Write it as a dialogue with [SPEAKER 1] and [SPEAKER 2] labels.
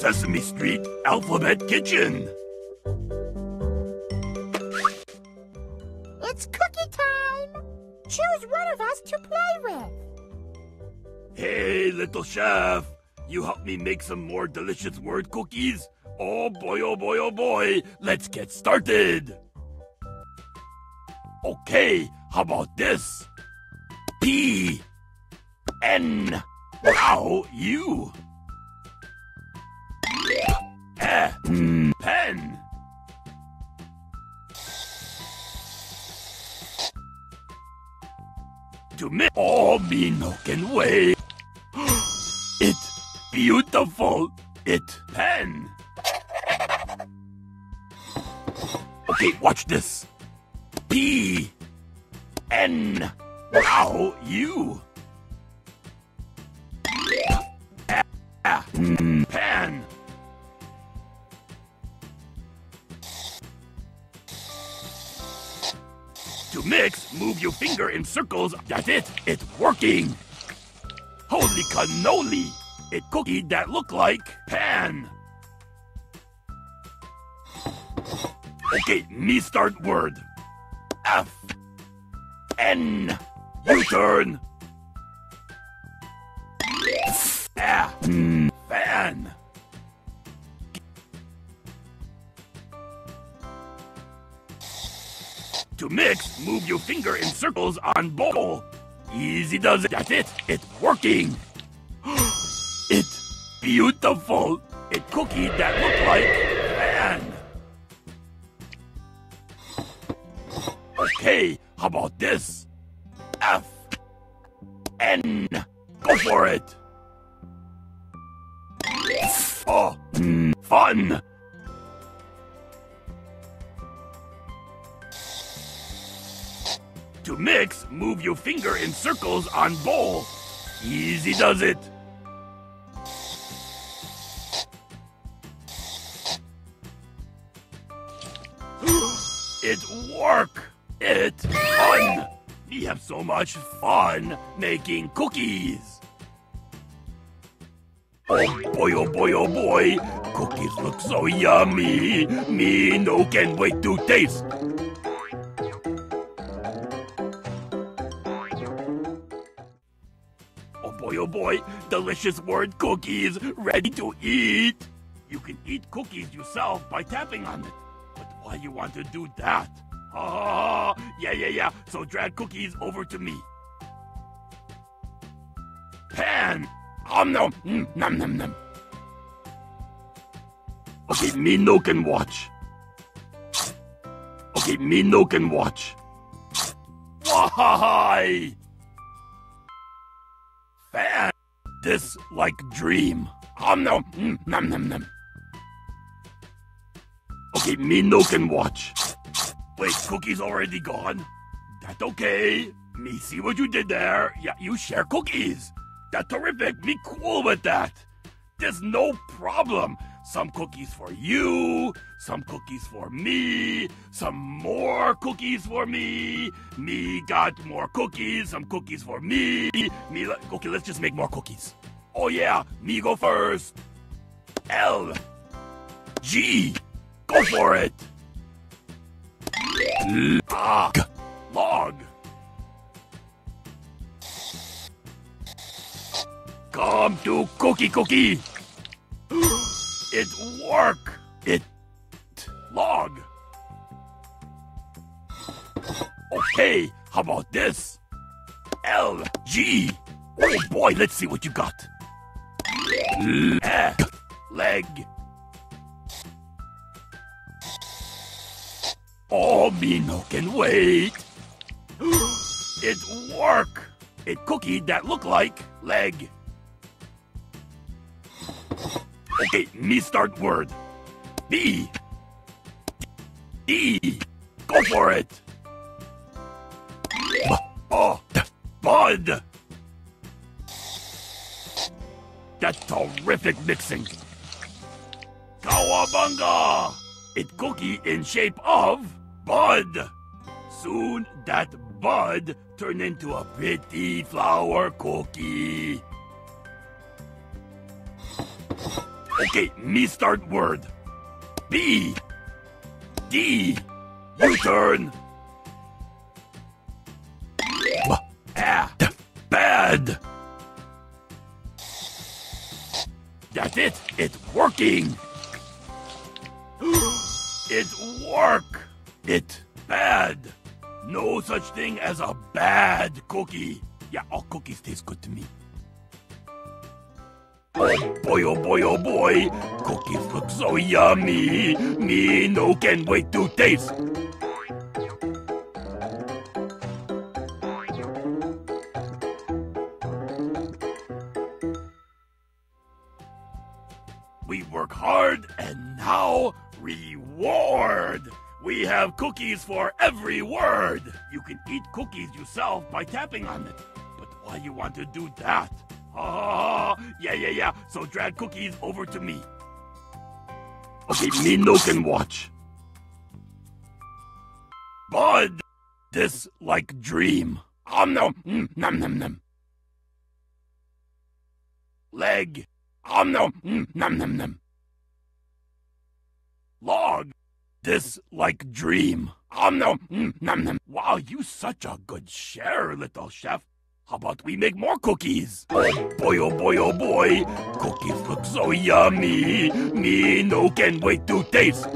[SPEAKER 1] Sesame Street Alphabet Kitchen.
[SPEAKER 2] It's cookie time! Choose one of us to play with.
[SPEAKER 1] Hey, little chef. You help me make some more delicious word cookies? Oh boy, oh boy, oh boy. Let's get started. Okay, how about this? P N Wow, you. Pen. To me, all me no can wait. It beautiful. It pen. Okay, watch this. P N Wow, you. Mix, move your finger in circles. That's it. It's working. Holy cannoli! It cookie that look like pan. Okay, me start word. F N U turn. Ah, fan. To mix, move your finger in circles on bowl. Easy does it. That's it. It's working. it's beautiful. It cookie that look like fan. Okay, how about this? F N. Go for it. Oh, mm, fun. To mix, move your finger in circles on bowl. Easy does it. it work. It fun. We have so much fun making cookies. Oh boy, oh boy, oh boy. Cookies look so yummy. Me no can wait to taste. Boy, oh boy, delicious word cookies ready to eat. You can eat cookies yourself by tapping on it. But why you want to do that? Oh, yeah, yeah, yeah. So drag cookies over to me. Pan. Um, no. Mm, num, num, num. Okay, me no can watch. Okay, me no can watch. Why? Fan. This like dream. Um, no. Mm, num, num, num. Okay, me no can watch. Wait, cookie's already gone? That okay. Me see what you did there. Yeah, you share cookies. That terrific. Me cool with that. There's no problem. Some cookies for you, some cookies for me, some more cookies for me. Me got more cookies, some cookies for me. Me, okay, let's just make more cookies. Oh yeah, me go first. L, G, go for it. Log, log. Come to cookie cookie. It work. It log. Okay, how about this? L G. Oh boy, let's see what you got. Leg, leg. Oh, me no can wait. It work. It cookie that look like leg. Okay, me start word. B. D. Go for it. B- oh, bud. That's terrific mixing. Kawabunga! It cookie in shape of bud. Soon that bud turn into a pretty flower cookie. Okay, me start word. B. D. U turn. Ah, bad. That's it. It's working. it work. It bad. No such thing as a bad cookie. Yeah, all cookies taste good to me. Oh boy, oh boy, oh boy. Cookies look so yummy. Me no can wait to taste. We work hard and now reward. We have cookies for every word. You can eat cookies yourself by tapping on it. But why you want to do that? Ah, yeah, yeah, yeah. So drag cookies over to me. Okay, me no can watch. Bud, this like dream. Um nom, mm, nom nom nom. Leg, um nom, mm, nom nom nom. Log, this like dream. Um nom, mm, nom nom. Wow, you such a good share, little chef. How about we make more cookies? Oh boy, oh boy, oh boy. Cookies look so yummy. Me no can wait to taste.